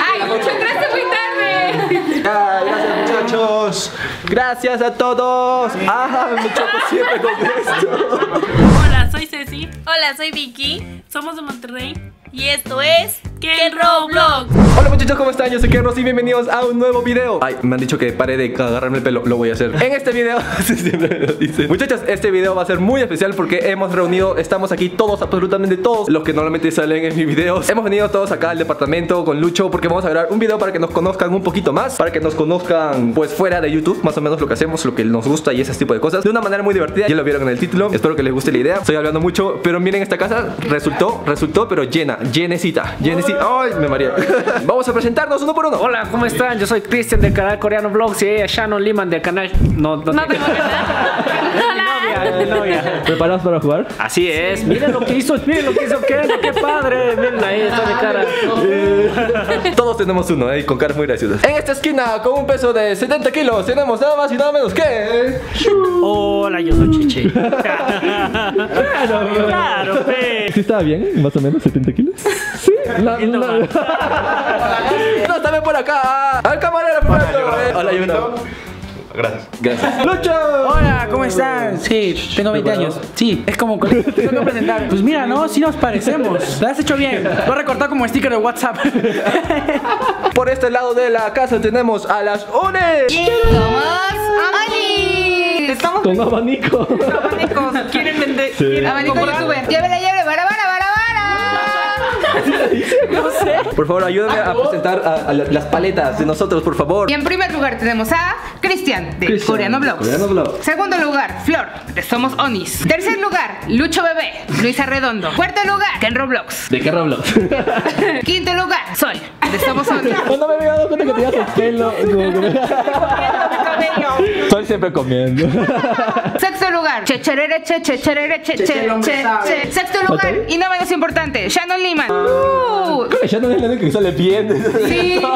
¡Ay, mucho entraste muy tarde! Ya, gracias muchachos. Gracias a todos. Ah, me choco siempre con esto. Hola, soy Ceci. Hola, soy Vicky. Somos de Monterrey. Y esto es Ken Roblox. Hola muchachos, ¿cómo están? Yo soy Ken Ross y bienvenidos a un nuevo video. Ay, me han dicho que pare de agarrarme el pelo, lo voy a hacer. En este video, siempre lo dicen. Muchachos, este video va a ser muy especial porque hemos reunido Estamos aquí todos, absolutamente todos Los que normalmente salen en mis videos. Hemos venido todos acá al departamento con Lucho Porque vamos a grabar un video para que nos conozcan un poquito más Para que nos conozcan, pues fuera de YouTube Más o menos lo que hacemos, lo que nos gusta y ese tipo de cosas De una manera muy divertida, ya lo vieron en el título Espero que les guste la idea, estoy hablando mucho Pero miren esta casa, resultó, resultó Pero llena, llenecita, llenecita Ay, me mareé Vamos a presentarnos uno por uno Hola, ¿cómo están? Yo soy Cristian del canal Coreano Vlogs y ella es Shannon Liman del canal. No, no, No tengo. Es mi novia, novia. ¿Preparados para jugar? Así es, miren lo que hizo, miren lo que hizo Ken, qué padre. Miren ahí, está de cara. Todos tenemos uno, eh, con caras muy graciosas. En esta esquina, con un peso de 70 kilos, tenemos nada más y nada menos que. Hola, yo soy Chichi. Claro, claro, fe. ¿Sí estaba bien? ¿Más o menos 70 kilos? Sí. No, no, no. no también por acá. Al camarero eh. Hola, Yuno. Gracias. Gracias. ¡Lucho! Hola, ¿cómo están? Sí, tengo 20 años. Sí, es como tengo que presentar. Pues mira, no, sí nos parecemos. Lo has hecho bien. Lo he recortado como sticker de WhatsApp. Por este lado de la casa tenemos a las UNES. Estamos Con abanico. abanicos. ¿Quieren vender? Sí. Abanico youtuber. Bara, bara. No sé. Por favor, ayúdame a presentar a, a la- las paletas de nosotros, por favor. Y en primer lugar tenemos a Cristian de Coreano Vlogs. Coreano Vlogs. Segundo lugar, Flor de Somos Onis. Tercer lugar, Lucho Bebé, Luisa Redondo. Cuarto lugar, Ken Roblox. ¿De qué Roblox? Quinto lugar, Sol de Somos Onis. Cuando me había dado cuenta que tenías el pelo. como Estoy siempre comiendo. Sexto lugar, Checherere, che, checherere, che, che, che, che. Sexto lugar, y no menos importante, Shannon Liman. Uh, Ya no es la única que sale bien. sí.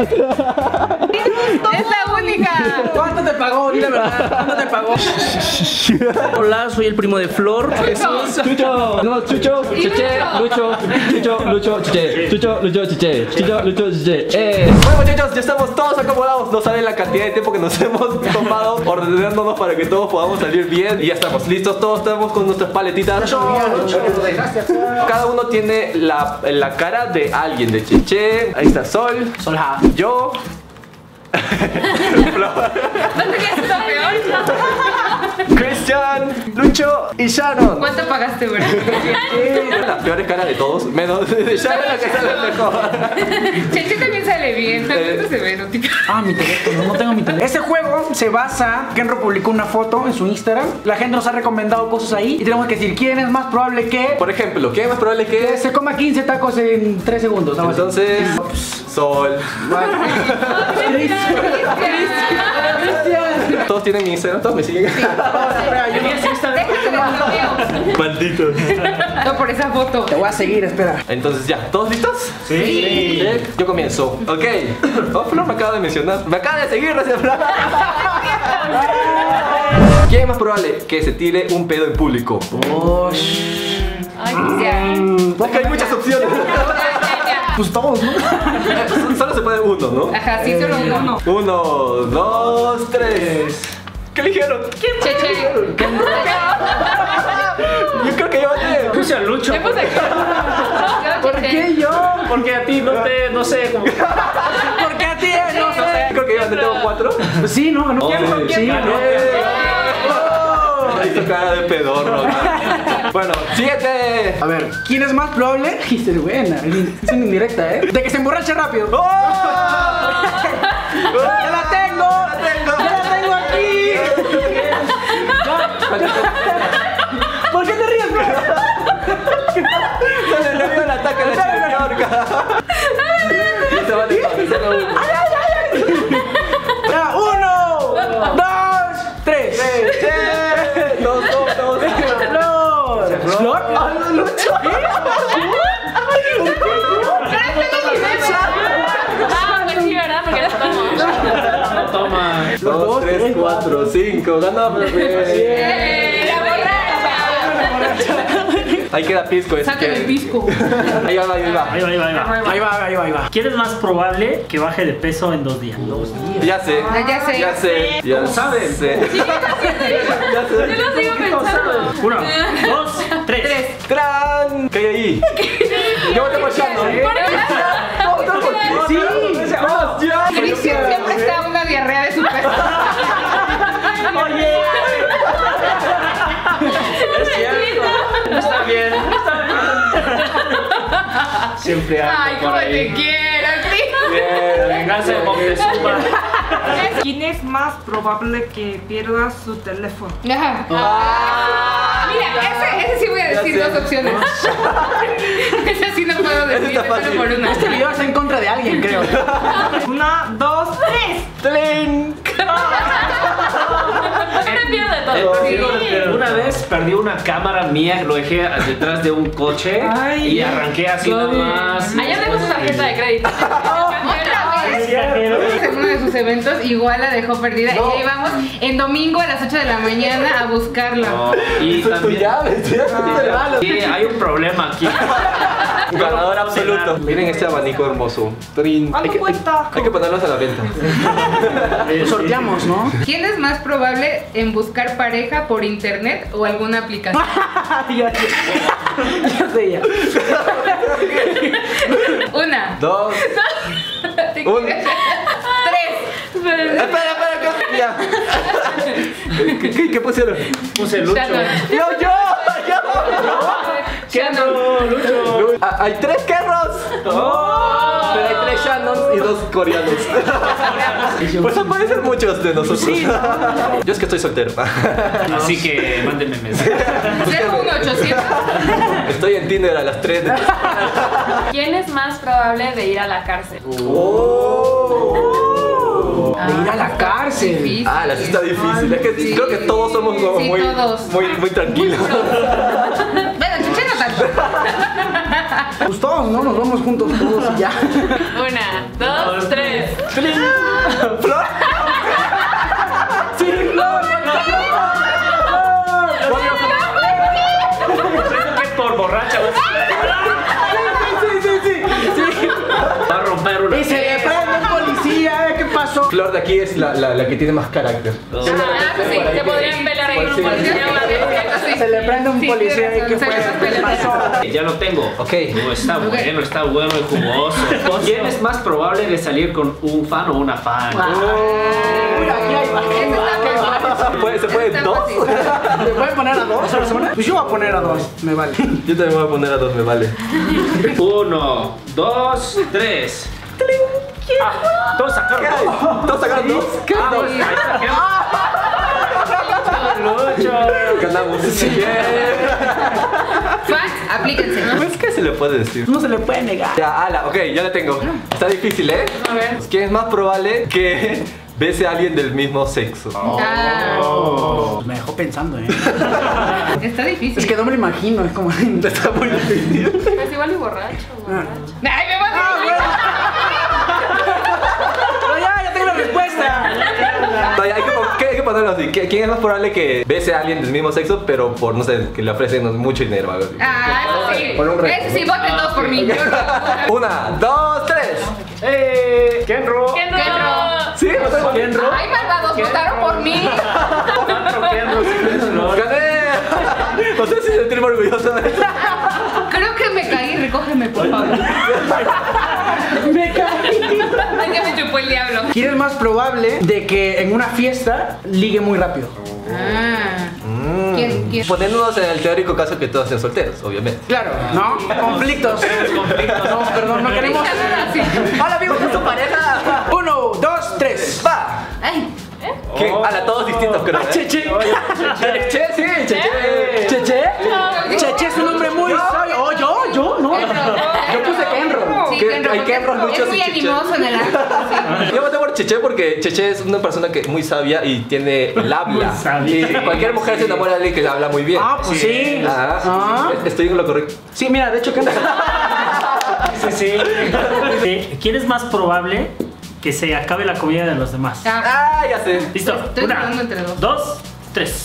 ¿Cuánto te pagó? Dile la verdad. ¿Cuánto te pagó? Hola, soy el primo de Flor. Chucho, no, Chucho, Cheche, Lucho, Chucho, Lucho, Cheche, Chucho, Lucho, Cheche, Chucho, Lucho, Cheche. Eh. Bueno, muchachos, ya estamos todos acomodados. No saben la cantidad de tiempo que nos hemos tomado ordenándonos para que todos podamos salir bien. Y ya estamos listos, todos estamos con nuestras paletitas. Cada uno tiene la, la cara de alguien, de Cheche. Ahí está Sol, Solja. yo. Cristian, Lucho y Sharon. ¿Cuánto pagaste, güey? Las peores caras de todos, menos de Sharon la que sale mejor. Cheche también sale bien. También se ve, ¿no? Ah, mi teléfono, no tengo mi teléfono. Ese juego se basa, Kenro publicó una foto en su Instagram. La gente nos ha recomendado cosas ahí y tenemos que decir quién es más probable que Por ejemplo, ¿qué es más probable que se coma 15 tacos en 3 segundos. Entonces, Sol. Todos tienen mi Instagram, todos me siguen. Déjate de bloqueo. Malditos. No por esa foto. Te voy a seguir, espera. Entonces ya, ¿todos listos? Sí. Yo comienzo. Ok. Oh, Flor me acaba de mencionar. Me acaba de seguir, Flor. ¿Quién es más probable que se tire un pedo en público? Ay, Cristian. Porque hay muchas opciones. Pues todos, ¿no? Solo se puede uno, ¿no? Ajá, sí, solo uno. Uno, dos, tres. ¿Qué eligieron? Cheche. Yo creo que yo gané. Puse a Lucho. ¿Qué? ¿Por qué yo? Porque a ti no te, no sé, como. ¿Por qué a ti? No sé. Creo que yo gané, tengo cuatro. Sí, no, no. Ay, Sí, tu cara de pedorro. Bueno, siguiente. A ver, ¿quién es más probable? Dijiste buena, es una indirecta, ¿eh? De que se emborrache rápido. ¡Oh! ¡Ya la tengo! ¡Ya la tengo aquí! ¿Por qué te ríes, bro? Dale, le dio el ataque a la Dos, tres, cuatro, cinco. Ganamos, güey. ¡Eh, la borracha! Ahí queda pisco. ese Saca el que- pisco. Ahí va, ahí va. Ahí va, ahí va, ahí va. Ahí va, ahí va, ahí va. ¿Quién es más probable que baje de peso en dos días? Dos días. Ya sé. Ah, ya sé. Ya sé. Ya saben? sé. Yo lo sigo pensando. Uno, dos, tres. Tres. ¡Tran! ¿Qué hay ahí? Yo me estoy echando. Sí, Siempre ando Ay, por cómo ahí. te quiero. Bien. Venganza de Moctezuma. ¿Quién es más probable que pierda su teléfono? Ajá. Mira, ese, ese sí voy a decir sé. dos opciones. ese sí no puedo decir, está solo fácil. por una. Este video está en contra de alguien, creo. Una, dos, tres. ¡Tling! Una vez perdí una cámara mía, lo dejé detrás de un coche Ay, y arranqué así nomás. Allá tengo su tarjeta de crédito. Otra vez. En uno de sus eventos igual la dejó perdida y ahí vamos en domingo a las 8 de la mañana a buscarla. No, y Tu también. llave, tu llave. Sí, hay un problema aquí. Ganador absoluto. Miren este abanico hermoso. Trin. ¿Cuánto Hay que, cuesta? hay que ponerlos a la venta. Sorteamos, ¿no? ¿Quién es más probable en buscar pareja por internet o alguna aplicación? ya, sé. ya sé ya. Una. Dos. Un-. Tres. Espera, espera, ¿qué? Ya. ¿Qué, qué, qué pusieron? Puse Lucho. Shannon. ¡Yo, yo! Shannon. ¡Yo! Ah, Hay tres carros. Pero hay tres Shannons y dos coreanos. Pues aparecen muchos de nosotros. Yo es que estoy soltero. Así que mándenme mensaje. 01800. Estoy en Tinder a las 3 de ¿Quién es más probable de ir a la cárcel? Oh. De ir a la cárcel. Difícil. Ah, la sí está difícil. Es que Sí. creo que todos somos como Sí, muy, todos. muy, muy tranquilos. ¿No? Nos vamos juntos todos y ya. Una, dos, tres. ¿Flor? ¡Sí, no, que por borracha Sí, sí, sí. sí. va a romper una. Y se le prende un policía, ¿eh? ¿qué pasó? Flor de aquí es la, la, la que tiene más carácter. Ah, sí, se podrían pelear ahí un policía. Se le prende un policía y ¿qué razón, fue? se ¿Qué pasó? Ya lo tengo. Ok. No, está bueno, está bueno y jugoso. ¿Quién es más probable de salir con un fan o una fan? Uy, aquí hay Ese está fácil. ¿Se puede, ¿se puede dos? ¿Me pueden poner a dos a la semana? Pues yo voy a poner a dos, me vale. Yo también voy a poner a dos, me vale. Uno, dos, tres. Ah, todos sacaron dos. ¿Todos sacaron dos? Ah, Bien. Fans, aplíquense. Pues, ¿qué se le puede decir? No se le puede negar. Ya, ala, ok, ya la tengo. Está difícil, ¿eh? A ver. ¿Quién es más probable que bese a alguien del mismo sexo? Ah, Pues me dejó pensando, ¿eh? está difícil. Es que no me lo imagino, es como. Está muy difícil. Pues igual y borracho. borracho. Ay, ¿Quién es más probable que bese a alguien del mismo sexo, pero por, no sé, que le ofrecen mucho dinero o algo así? Ah, eso sí. Por un reto. Sí, voten todos por mí. Yo no. Una, dos, tres. ¡Eh! ¡Kenro! ¡Qué Qué no! ¿Sí? ¿Votaron por mí? Ay, malvados, votaron por mí. Flor. ¡Gané! No sé si sentirme orgulloso de eso. Creo que me caí, recógeme, por favor. probable de que en una fiesta ligue muy rápido? Ah. ¿Quién? ¿Quién? Poniéndonos en el teórico caso que todos sean solteros, obviamente. Claro, ¿no? Conflictos. conflictos. No, perdón, no queremos. Sí. ¡Hola, amigos! ¡Es tu pareja! Uno, dos, tres. ¡Va! Ay, ¿Qué? Ala, todos distintos, creo. ¿eh? Cheche. Che, sí, che, che. Cheche. Cheche es un hombre muy sabio. Oh, yo, yo, no. Sí. Kenro, Hay porque Kenros, es muy animoso en el acto. sí. Yo voté por Cheche porque Cheche es una persona que muy sabia y tiene el habla. Y cualquier mujer se enamora de alguien que habla muy bien. Ah, pues sí. Ah, Ah. Estoy en lo correcto. Sí, mira, de hecho, Kenro. Sí, sí. Eh, ¿Quién es más probable que se acabe la comida de los demás? Ah, Ah, ya sé. ¿Listo? Estoy Una, dos. dos, tres.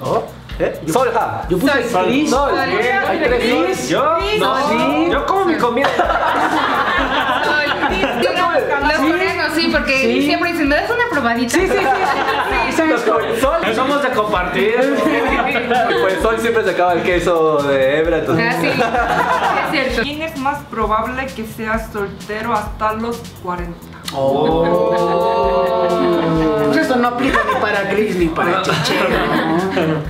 Oh. ¿Eh? Solja. Yo puse Sol. Chris. Sol. Hay tres. ¿Yo? No. Sí. Yo como mi comida. Los coreanos, sí, porque Sí. siempre dicen, ¿me das una probadita? Sí, sí, sí. Sol. Somos de compartir. Pues Sol siempre se acaba el queso de hebra, entonces. Ah, sí, es cierto. ¿Quién es más probable que sea soltero hasta los 40? Pues no aplica ni para Chris ni para Cheche.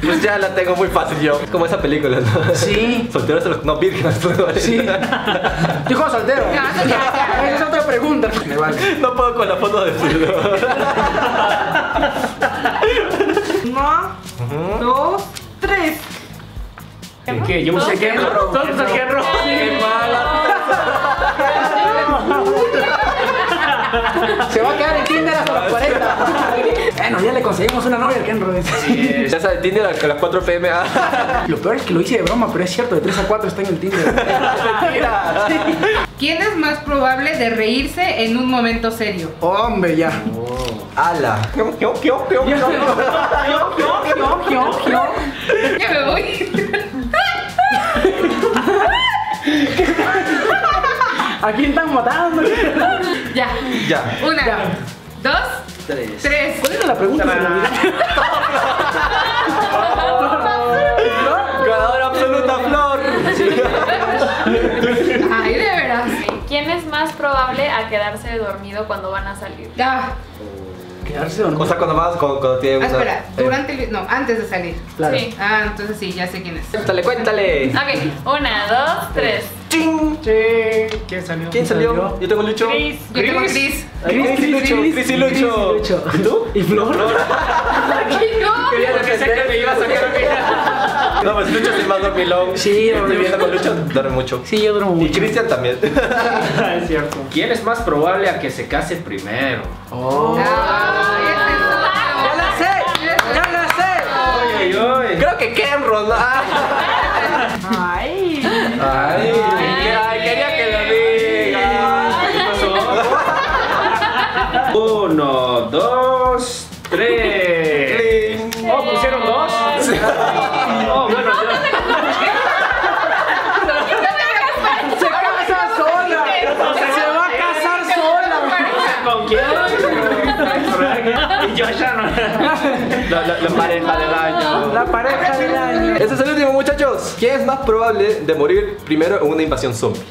Pues ya la tengo muy fácil yo. Es como esa película, ¿no? Sí. Solteros se los. No, vírgenes. Sí. Dijo soltero. No, no, ya, es otra pregunta. Me vale. No puedo con la foto decirlo. Uno, dos, tres. ¿Qué? Yo puse Ken Kenro. Rock. Todos puse Kenro. ¡Qué mala! Se va a quedar en Tinder hasta los 40. Bueno, ya le conseguimos una novia al Ken. Ya sabes, Tinder a las 4 pm. Lo peor es que lo hice de broma, pero es cierto, de 3 a 4 está en el Tinder. Mentira. ¿Quién es más probable de reírse en un momento serio? Hombre, ya. ¡Hala! ¿Qué, qué, qué, qué, qué? Ya me voy. ¿A quién están matando? Ya. Ya. Una, Ya. dos, Tres. tres. ¿Cuál era la pregunta? Ganadora absoluta, Flor. Ay, de veras. ¿Quién es más probable a quedarse dormido cuando van a salir? Ah, Quedarse dormido. O sea, cuando vas, cuando, cuando tiene ah, espera, eh, durante el... No, antes de salir. Claro. Sí. Ah, entonces sí, ya sé quién es. Cuéntale, cuéntale. Ok, una, dos, tres. ¡Ching! Sí. ¿Quién salió? ¿Quién salió? Yo tengo Lucho. Chris. Yo tengo Chris. Cris y Lucho. Cris y Lucho. ¿Y tú? ¿Y Flor? Ay, no. Porque sé que me iba a sacar No, pues Lucho es el más dormilón. Sí, Estoy viendo con Lucho, duerme mucho. Sí, yo duermo Y mucho. Cristian también. es cierto. ¿Quién es más probable a que se case primero? Oh. Es otro. ¡Ya la sé! ¡Ya la sé! Creo que Cameron. Yo ya no. La, la- la pareja del año. La pareja del año. Este es el último, muchachos. ¿Quién es más probable de morir primero en una invasión zombie?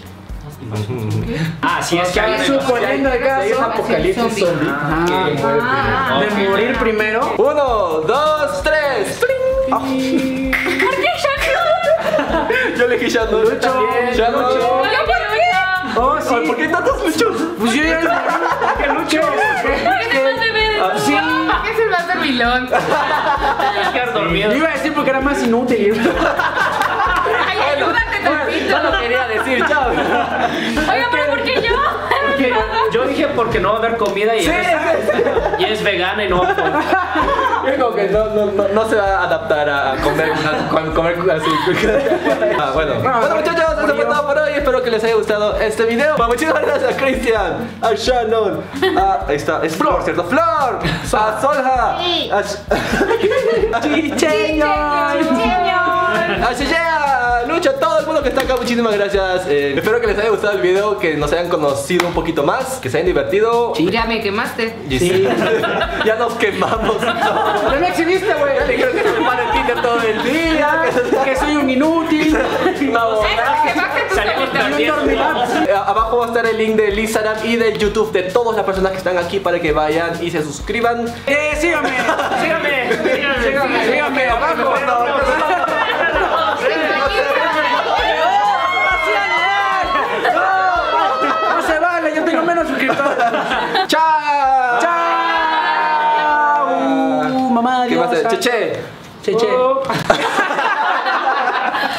Ah, sí, es que hay Suponiendo el Si caso apocalipsis zombie. zombie. Ah. ¿Quién muere primero? de morir primero. Uno, dos, tres. Ah. Yo elegí Shannon. Lucho. Shannon. Oh, Ay, ¿Por qué tantos luchos? Pues yo ya que Lucho. Sí. ¿Qué es el más dormilón? quedar dormido. Iba a decir porque era más inútil. Ay, ayúdate tantito. Yo no quería decir, chao. Oiga, pero ¿por qué yo? Porque yo dije porque no va a haber comida y, Sí, es, y es vegana y no va a que no, no, no, no se va a adaptar a, comer, a, comer así. Ah, bueno. bueno, muchachos, eso fue todo por hoy. Espero que les haya gustado este video. Bueno, muchísimas gracias a Cristian, a Shannon, a. Ahí está, es Flor, ¿cierto? ¡Flor! A Solja, a. Chicheño. A Shea, a Lucho, a todo el mundo que está acá, muchísimas gracias. Eh, espero que les haya gustado el video, que nos hayan conocido un poquito más, que se hayan divertido. Ya me quemaste. Sí, ya nos quemamos. Ya me exhibiste, Ya güey. dijeron que se me para el Tinder todo el día. Que Que soy un inútil. no. Eh, Abajo va a estar el link del Instagram y del YouTube de todas las personas que están aquí para que vayan y se suscriban. Eh, sígame. Sígame. Sígame, sígame. Abajo. ¿Qué más? diosa. Cheche. Cheche.